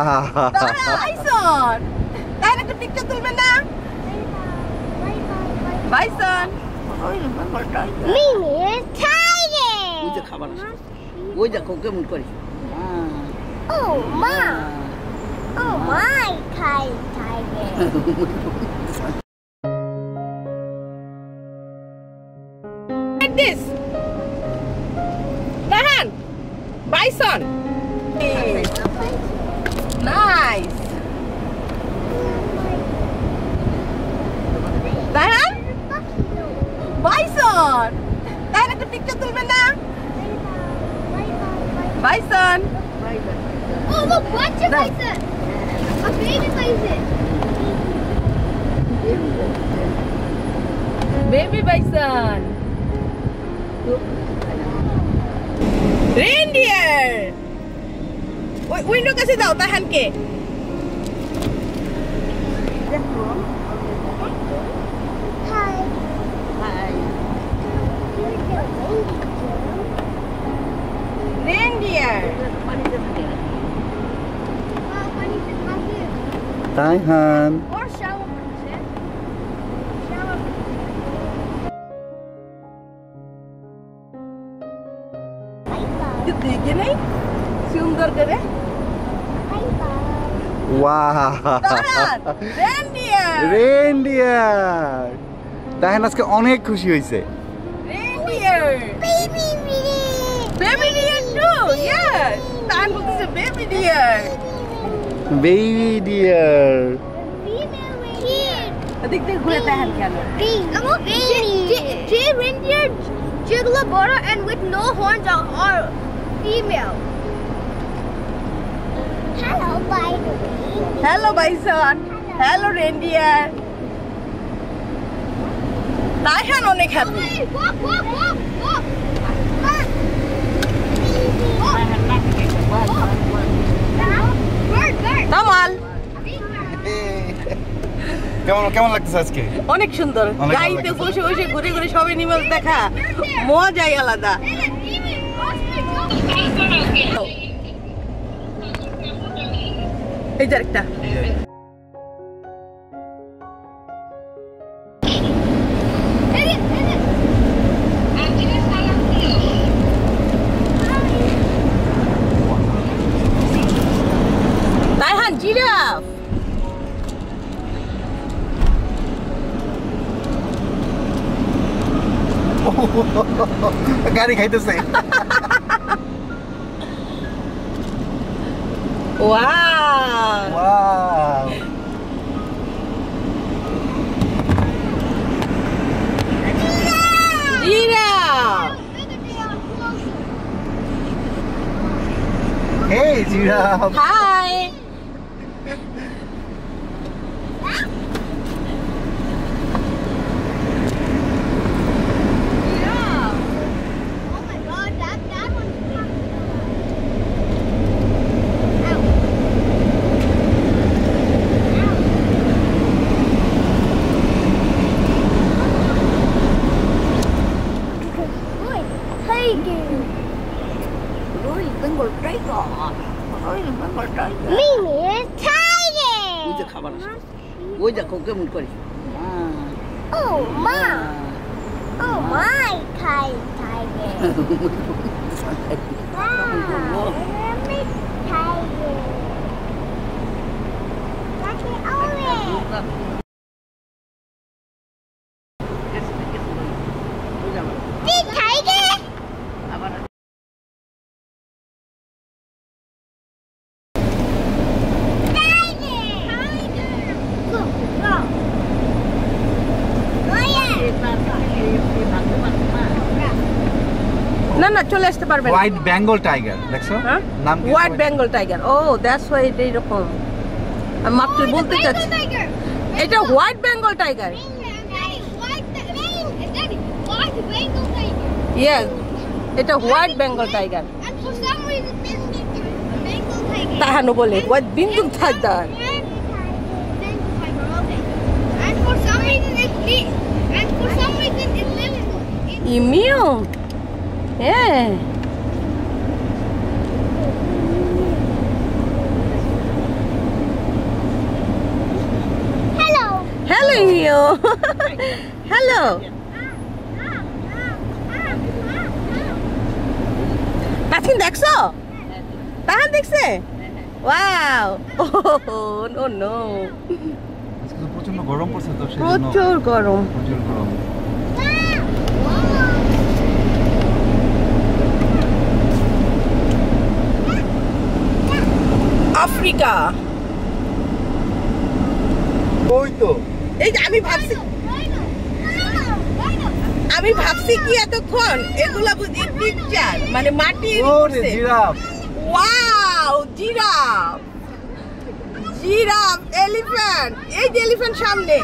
Bison. Tarik a picture tul benda. Bison. Mimi is tiger. Uja khabar. Uja koke mun kori. Oh my. Oh my tiger. Like this. Rahan. Bison. Picture তুলবেন না bison Oh look, watch it bison. A baby bison. baby bison reindeer ওই window কাছে দাও তাহানকে reindeer Taihan. Or shower princess. Shower দিকে নেই সুন্দর করে Wow. দাঁড়ান reindeer Reindeer. তাহেন আজকে অনেক খুশি হয়েছে deer. Baby deer. देखते घुरे पहन के आलो I'm a baby. Jay reindeer, jiggler and with no horns are, are female. Hello, bison. Hello, bison. Hello, reindeer. Taihan onek happy. Walk, walk, walk, walk. Bird. কেমন কেমন লাগতেছে আজকে? অনেক সুন্দর। গাড়িতে বসে বসে ঘুরে ঘুরে সবাই নিমেল দেখা মজাই আলাদা। এই যে একটা গাড়ি খাইতেছে wow Wow. Giraffe Hey, giraffe. Hi Hoje a qualquer. Oh, my! Oh, my kai tiger. Wow. Tiger. Like an orange. না না চলে আসতে পারবেন হোয়াইট বেঙ্গল টাইগার দেখছ? হ্যাঁ? নাম হোয়াইট বেঙ্গল টাইগার ও দ্যাটস ওয়াই এটা এরকম আমি মাত্র বলতে চাচ্ছি এটা হোয়াইট বেঙ্গল টাইগার. ইয়েস এটা হোয়াইট বেঙ্গল টাইগার. তাহানো বলে হোয়াইট বিন্দু টাইগার Bengal হ্যাঁ। Hello, you. Hello. পাখিন দেখছ? পাহান দেখছে? ওয়াও ও নো প্রচণ্ড গরম পড়ছে তো প্রচুর গরম। প্রচুর গরম। আফ্রিকা। ওই তো। এই আমি ভাবছি আমি ভাবছি কি এতক্ষণ? এগুলা বুঝি পিকচার মানে মাটি ওয়াও জিরাফ। Giraffe elephant. এই যে এলিফ্যান্ট সামনে।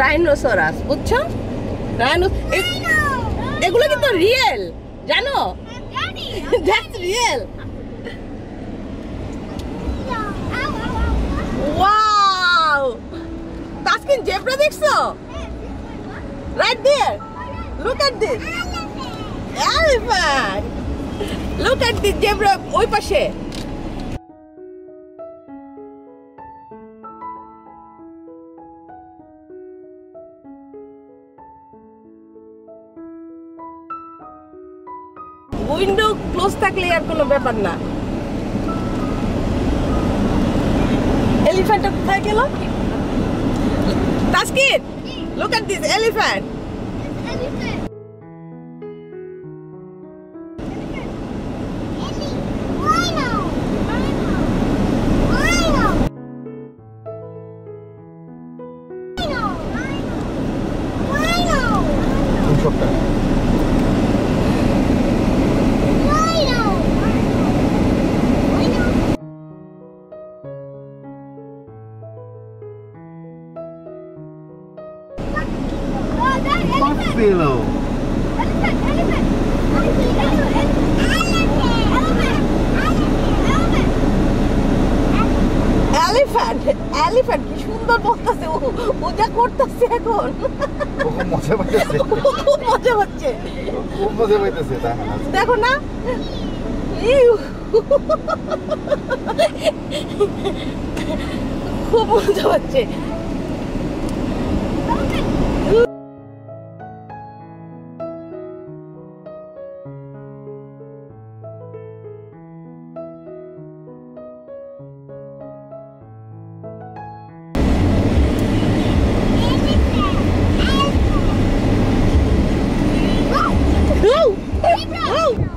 রাইনোসরাস বুঝছ? রাইনো এগুলো কিন্তু রিয়েল জানো? That's real wow Taskin zebra দেখছ? Right there look at this elephant look at this zebra ওই পাশে। উইন্ডো ক্লোজ থাকলে আর কোনো ব্যাপার না। এলিফ্যান্টটা কোথায় গেল? তাসকিন লোক এট দিস এলিফ্যান্ট এলিফ্যান্ট কি সুন্দর বলতেছে ও। ও যা করতেছে এখন। খুব মজা পাইতেছে। খুব মজা হচ্ছে খুব মজা পাইতেছে দেখো না। খুব মজা হচ্ছে Woo!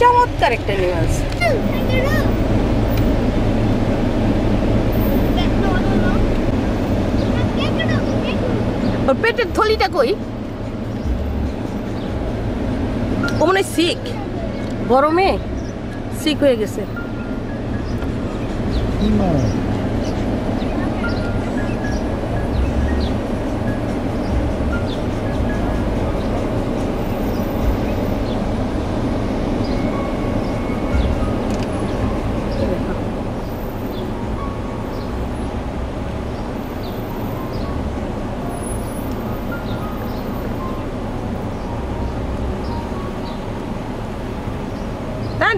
চমৎকার একটা নিউজ। ওর পেটের থলিটা কই? ও মনে হয় শিখ। গরমে শিখ হয়ে গেছে।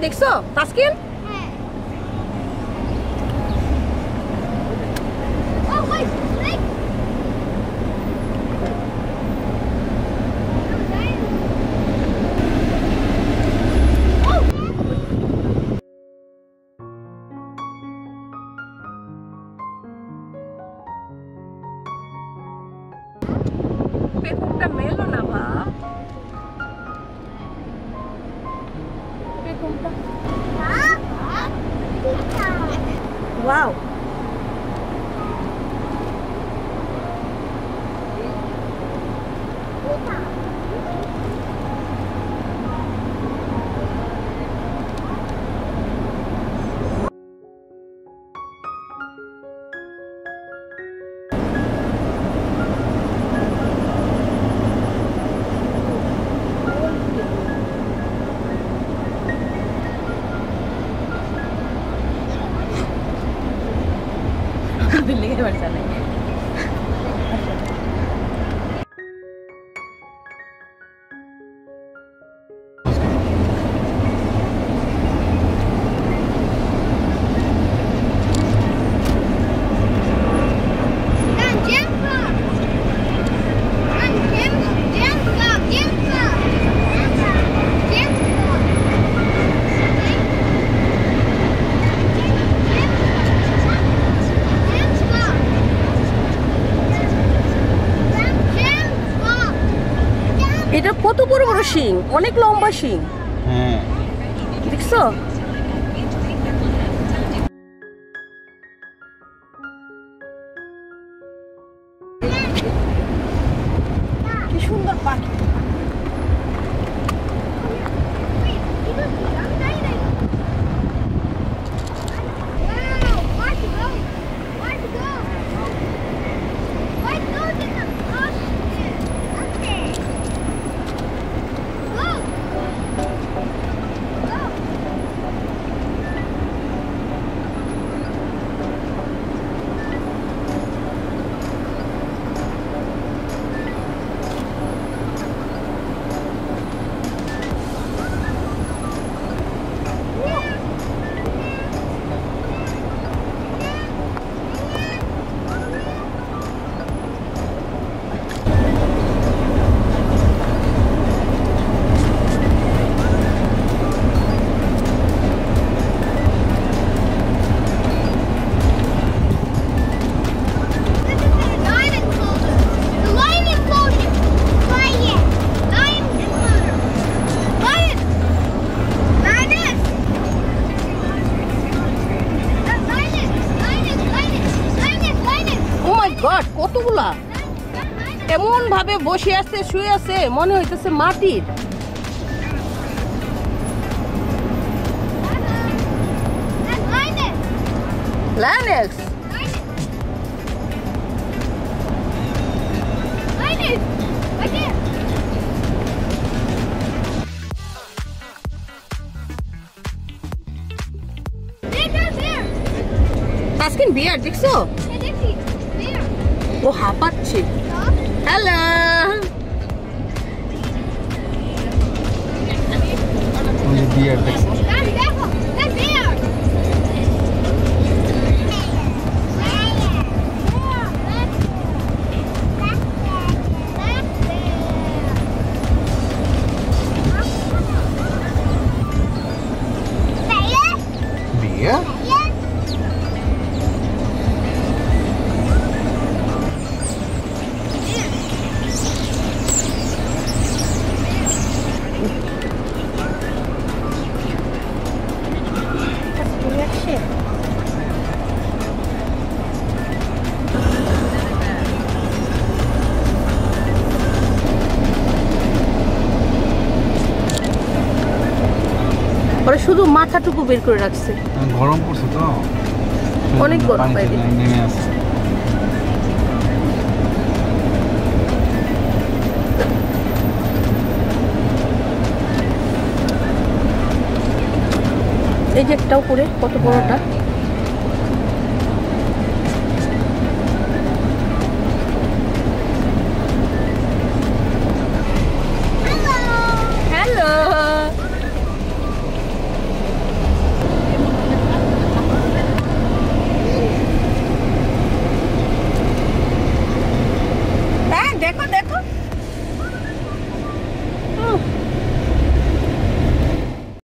দেখছ? তাসকিন অনেক লম্বা শিং। হ্যাঁ। দেখছ? আছে শুয়ে আছে মনে হইতেছে মাটির। লাইনেক্স আজকে বিয়ার দেখছ? ও হাঁপাচ্ছে। Dá শুধু মাথাটুকু বের করে রাখছে। গরম পড়ছে তো। অনেক গরম বাইরে। এই যে একটাও করে কত বড়টা?